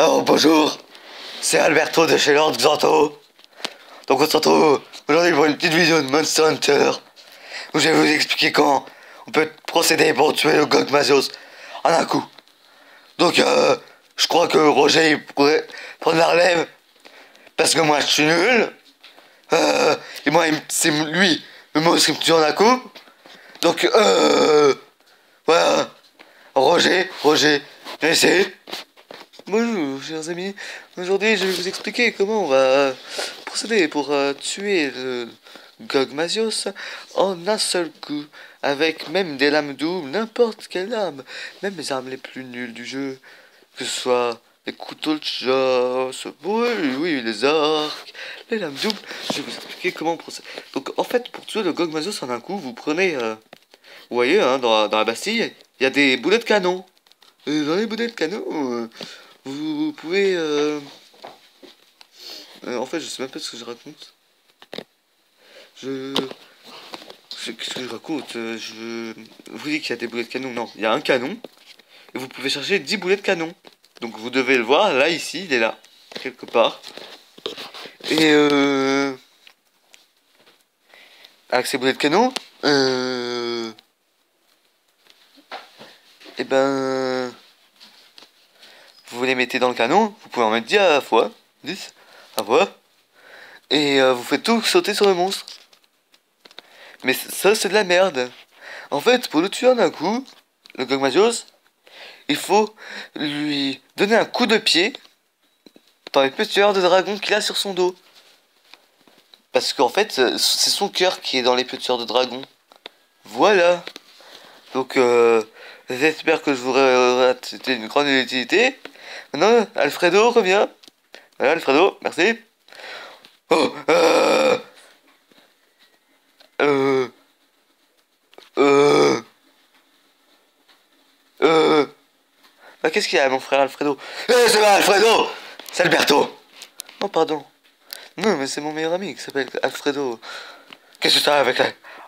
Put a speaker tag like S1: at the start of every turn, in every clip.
S1: Alors bonjour, c'est Alberto de chez Lord Xanto. Donc on se retrouve aujourd'hui pour une petite vidéo de Monster Hunter où je vais vous expliquer comment on peut procéder pour tuer le Gog Mazios en un coup. Donc euh, je crois que Roger il pourrait prendre la relève parce que moi je suis nul. Euh, et moi c'est lui le monstre qui me tue en un coup. Donc euh, voilà. Roger, Roger, essayé. Bonjour chers amis, aujourd'hui je vais vous expliquer comment on va procéder pour euh, tuer le Gog Mazios en un seul coup, avec même des lames doubles, n'importe quelle lame, même les armes les plus nulles du jeu, que ce soit les couteaux de chasse, oui, oui, les arcs, les lames doubles, je vais vous expliquer comment procéder. Donc en fait, pour tuer le Gog Mazios en un coup, vous prenez, euh, vous voyez, hein, dans, la Bastille, il y a des boulets de canon. Et dans les boulets de canon, euh, vous pouvez... Euh... euh, en fait, je sais même pas ce que je raconte. Je... Qu'est-ce que je raconte euh, Je vous dis qu'il y a des boulets de canon. Non, il y a un canon. Et vous pouvez chercher 10 boulets de canon. Donc vous devez le voir. Là, ici, il est là. Quelque part. Et euh... Avec ces boulets de canon... Euh... Et ben... Vous les mettez dans le canon, vous pouvez en mettre 10 à la fois, 10 à la fois, et euh, vous faites tout sauter sur le monstre. Mais ça, c'est de la merde. En fait, pour le tuer en un coup, le Gogmazios, il faut lui donner un coup de pied dans les petits de dragon qu'il a sur son dos. Parce qu'en fait, c'est son cœur qui est dans les petits de dragon. Voilà. Donc, euh, j'espère que je vous c'était une grande utilité. Non, Alfredo revient. Voilà, Alfredo, merci. Oh, euh, euh, euh. Bah, qu'est-ce qu'il y a, mon frère Alfredo? Eh, c'est pas Alfredo C'est Alberto Oh, pardon. Non, mais c'est mon meilleur ami qui s'appelle Alfredo. Qu'est-ce que t'as avec.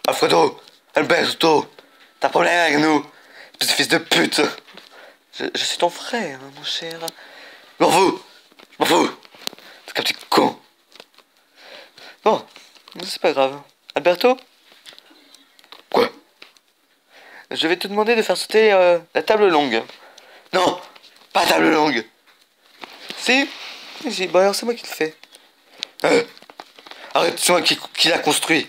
S1: Alfredo Alberto T'as problème avec nous? Petit fils de pute je, je, suis ton frère, hein, mon cher. Je m'en fous Je m'en fous C'est un petit con Bon, c'est pas grave. Alberto Quoi? Je vais te demander de faire sauter euh, la table longue. Non Pas table longue Si Si, bon alors c'est moi qui le fais. Euh, arrête, c'est moi qui, qui l'a construit.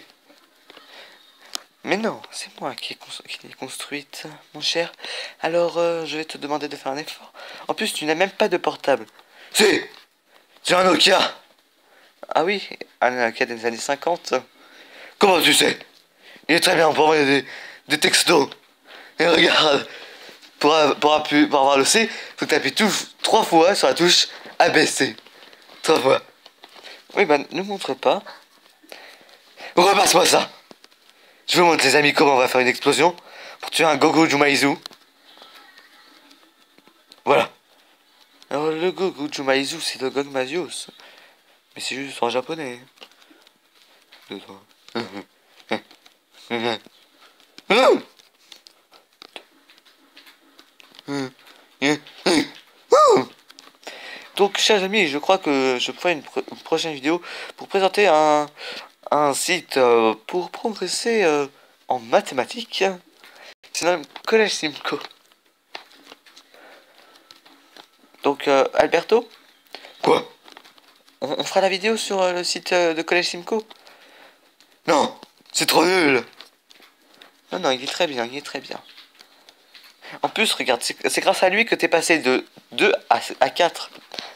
S1: Mais non, c'est moi qui l'ai construite, mon cher. Alors, euh, je vais te demander de faire un effort. En plus, tu n'as même pas de portable. Si J'ai un Nokia Ah oui, un Nokia des années 50. Comment tu sais? Il est très bien pour envoyer des, des textos. Et regarde, pour, pour, pour avoir le C, faut que tu appuies tout, trois fois sur la touche ABC. Trois fois. Oui, bah, ne montre pas. Repasse-moi ça je vous montre les amis comment on va faire une explosion pour tuer un Gogo Jumaizu. Voilà. Alors le Gogo Jumaizu c'est le Gog Mazios. Mais c'est juste en japonais. Donc, chers amis, je crois que je ferai une prochaine vidéo pour présenter un, un site euh, pour progresser euh, en mathématiques. C'est le collège Simco. Donc, euh, Alberto? Quoi? On, fera la vidéo sur le site de collège Simco Non, c'est trop nul Non, non, il est très bien, il est très bien. En plus, regarde, c'est grâce à lui que t'es passé de 2 à, à 4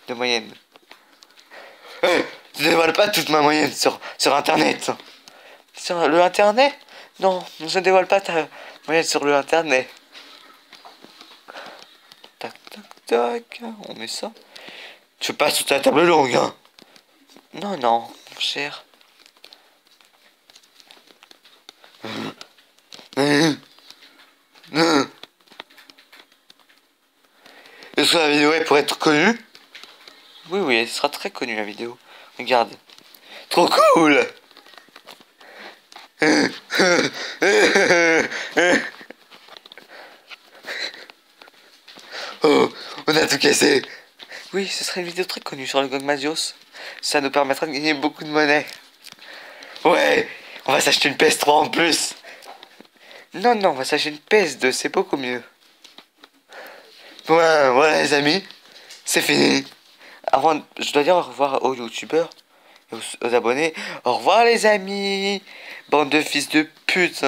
S1: de moyenne. Hey je dévoile pas toute ma moyenne sur, sur Internet. Sur le Internet? Non, je ne dévoile pas ta moyenne sur le Internet. Tac, tac, tac. On met ça. Tu passes sur ta table longue, hein Non, non, mon cher. Est-ce que la vidéo est pour être connue? Oui, oui, elle sera très connue la vidéo. Regarde. Trop cool Oh, on a tout cassé Oui, ce serait une vidéo très connue sur le GOG Mazios. Ça nous permettra de gagner beaucoup de monnaie. Ouais, on va s'acheter une PS3 en plus. Non, non, on va s'acheter une PS2, c'est beaucoup mieux. Ouais, voilà les amis, c'est fini. Avant, je dois dire au revoir aux youtubeurs et aux, aux abonnés. Au revoir les amis, bande de fils de pute.